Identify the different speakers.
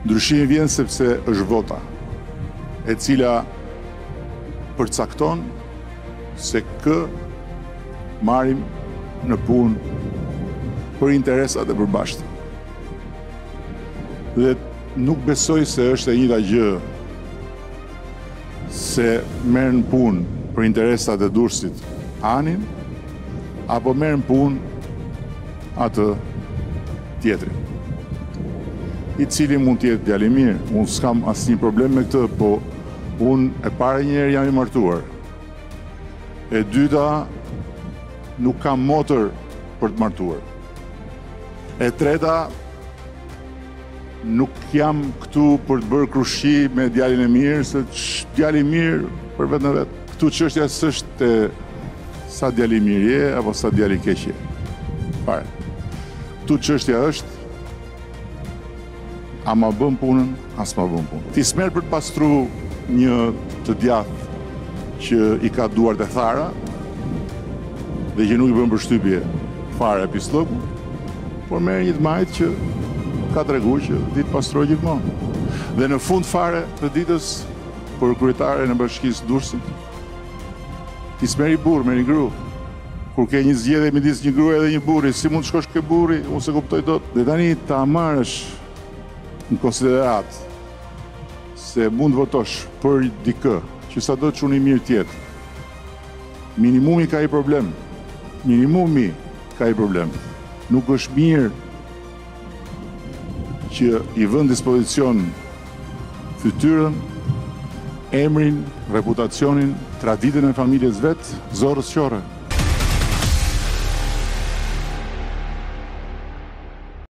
Speaker 1: Ndryshimi vjen sepse është vota, e cila përcakton se kë marrim në punë për interesat e përbashkëta. Dhe nuk besoj se është e njëjta gjë Se merr në punë për interesat e Durrësit Anin apo merr në punë atë tjetrin. I cili mund të jetë djalë i mirë, unë s'kam asnjë problem me këtë, po unë e para njëherë jam i martuar. E dyta nuk kam motër për të martuar. E treta Nuk jam këtu për të bërë krushi me djalin e mirë, se djalë i mirë për veten e vet. Këtu çështja s'është sa djalë i mirë je, apo sa djalë i keq je. Fare, këtu çështja është, a ma bën punën, a s'ma bën punën. Ti s'merr për të pastru një të djathë që i ka duart e thara, dhe që nuk i bën përshtypje fare pisllëku, Por merr një të majtë që ka treguar që di të pastrojë gjithmonë. Dhe në fund fare të ditës për kryetaren e bashkisë së Durrësit, ti s'merr një burrë, merr një grua. Kur ke një zgjedhje midis një gruaje dhe një burri, si mund të shkosh ke burri, unë s'e kuptoj dot. Dhe tani ta marrësh në konsideratë se mund të votosh për dikë që sado çun i mirë të jetë, minimumi ka një problem. Minimumi. Ka një problem. Nuk është mirë që i vë në dispozicion fytyrën, emrin, reputacionin, traditën e familjes vet, zorrës qorre.